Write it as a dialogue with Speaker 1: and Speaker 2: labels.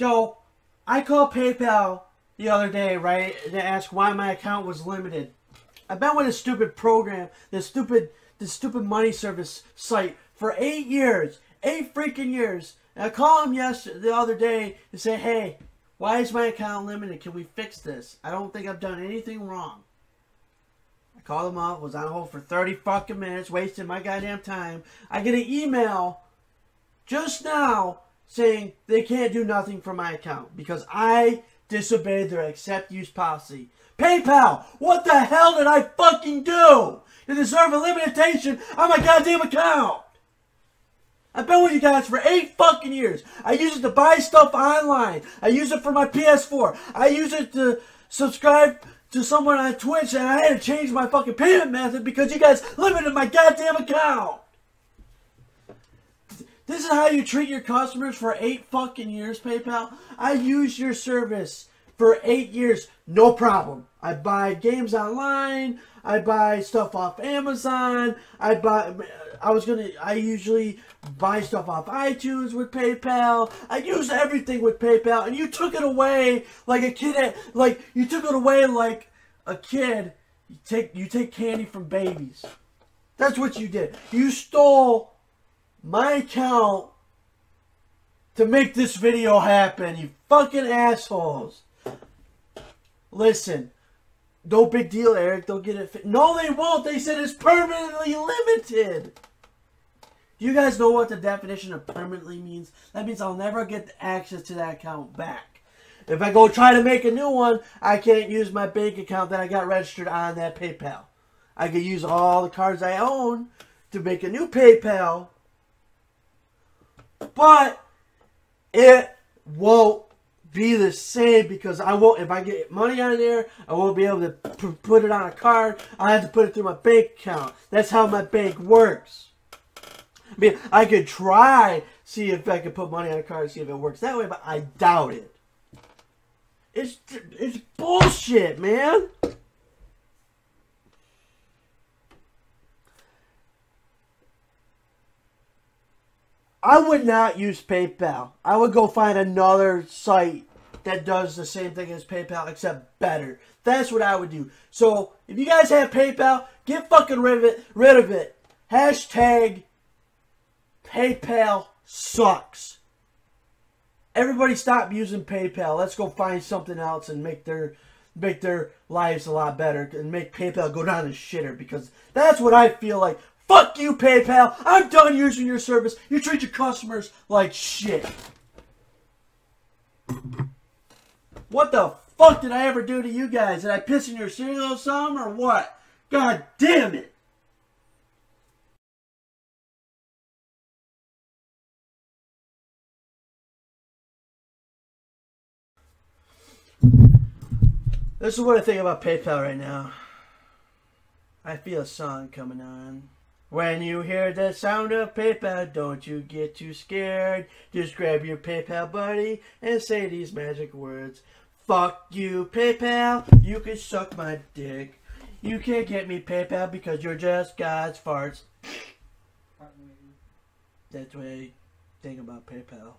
Speaker 1: So I called PayPal the other day, right, to ask why my account was limited. I've been with this stupid program, this stupid, this stupid money service site for eight years, eight freaking years. And I called them yesterday, the other day and say, hey, why is my account limited? Can we fix this? I don't think I've done anything wrong. I called them up, was on hold for 30 fucking minutes, wasting my goddamn time. I get an email just now saying they can't do nothing for my account because I disobeyed their accept use policy. PayPal, what the hell did I fucking do to deserve a limitation on my goddamn account? I've been with you guys for eight fucking years. I use it to buy stuff online. I use it for my PS4. I use it to subscribe to someone on Twitch, and I had to change my fucking payment method because you guys limited my goddamn account. This is how you treat your customers for eight fucking years, PayPal. I use your service for eight years, no problem. I buy games online. I buy stuff off Amazon. I buy. I was gonna. I usually buy stuff off iTunes with PayPal. I use everything with PayPal, and you took it away like a kid. Like you took it away like a kid. You take you take candy from babies. That's what you did. You stole my account to make this video happen. You fucking assholes. Listen, no big deal, Eric. They'll get it. No, they won't. They said it's permanently limited. Do you guys know what the definition of permanently means? That means I'll never get access to that account back. If I go try to make a new one, I can't use my bank account that I got registered on that PayPal. I can use all the cards I own to make a new PayPal, but it won't be the same because I won't. If I get money on there, I won't be able to put it on a card. I have to put it through my bank account. That's how my bank works. I mean, I could try see if I could put money on a card, see if it works that way, but I doubt it. It's it's bullshit, man. I would not use PayPal. I would go find another site that does the same thing as PayPal except better. That's what I would do. So if you guys have PayPal, get fucking rid of it. Rid of it. Hashtag PayPal sucks. Everybody stop using PayPal. Let's go find something else and make their make their lives a lot better and make PayPal go down the shitter because that's what I feel like. Fuck you, PayPal. I'm done using your service. You treat your customers like shit. What the fuck did I ever do to you guys? Did I piss in your cereal or something or what? God damn it. This is what I think about PayPal right now. I feel a song coming on. When you hear the sound of PayPal, don't you get too scared. Just grab your PayPal buddy and say these magic words. Fuck you, PayPal. You can suck my dick. You can't get me PayPal because you're just God's farts. That's what I think about PayPal.